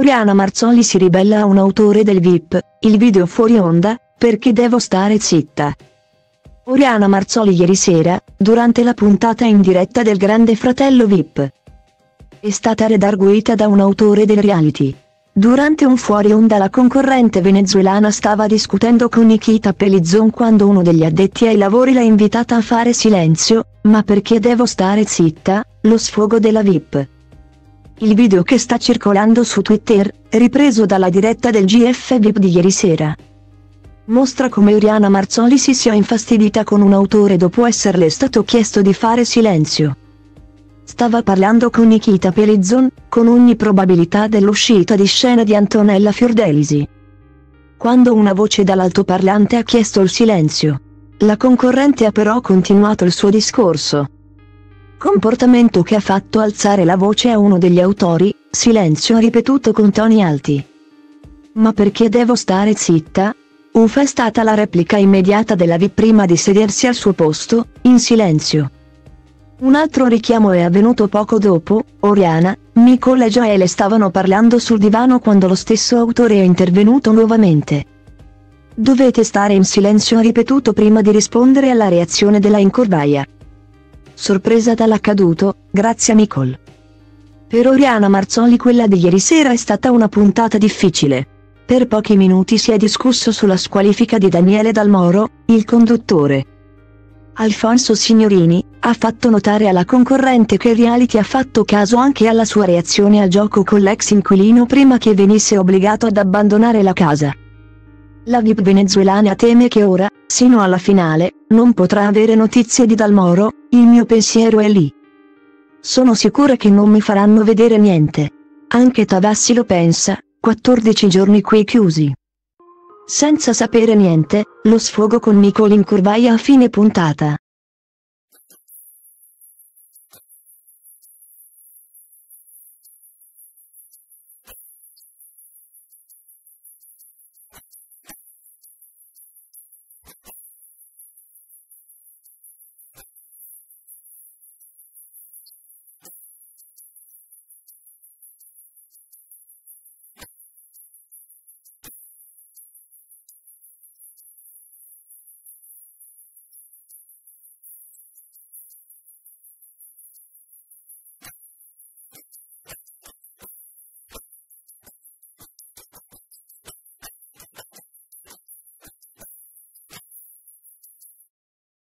Oriana Marzoli si ribella a un autore del VIP, il video fuori onda, perché devo stare zitta. Oriana Marzoli ieri sera, durante la puntata in diretta del Grande Fratello VIP, è stata redarguita da un autore del reality. Durante un fuori onda la concorrente venezuelana stava discutendo con Nikita Pelizzon quando uno degli addetti ai lavori l'ha invitata a fare silenzio, ma perché devo stare zitta, lo sfogo della VIP. Il video che sta circolando su Twitter, ripreso dalla diretta del GF VIP di ieri sera, mostra come Oriana Marzoli si sia infastidita con un autore dopo esserle stato chiesto di fare silenzio. Stava parlando con Nikita Pelizzon, con ogni probabilità dell'uscita di scena di Antonella Fiordelisi. Quando una voce dall'altoparlante ha chiesto il silenzio. La concorrente ha però continuato il suo discorso comportamento che ha fatto alzare la voce a uno degli autori, silenzio ripetuto con toni alti. Ma perché devo stare zitta? Uffa è stata la replica immediata della V prima di sedersi al suo posto, in silenzio. Un altro richiamo è avvenuto poco dopo, Oriana, Nicole e Joele stavano parlando sul divano quando lo stesso autore è intervenuto nuovamente. Dovete stare in silenzio ripetuto prima di rispondere alla reazione della incurvaia sorpresa dall'accaduto, grazie a Nicole. Per Oriana Marzoli quella di ieri sera è stata una puntata difficile. Per pochi minuti si è discusso sulla squalifica di Daniele Dalmoro, il conduttore. Alfonso Signorini, ha fatto notare alla concorrente che reality ha fatto caso anche alla sua reazione al gioco con l'ex inquilino prima che venisse obbligato ad abbandonare la casa. La VIP venezuelana teme che ora, sino alla finale, non potrà avere notizie di Dalmoro, il mio pensiero è lì. Sono sicura che non mi faranno vedere niente. Anche Tavassi lo pensa, 14 giorni qui chiusi. Senza sapere niente, lo sfogo con Nicole in curvaia a fine puntata.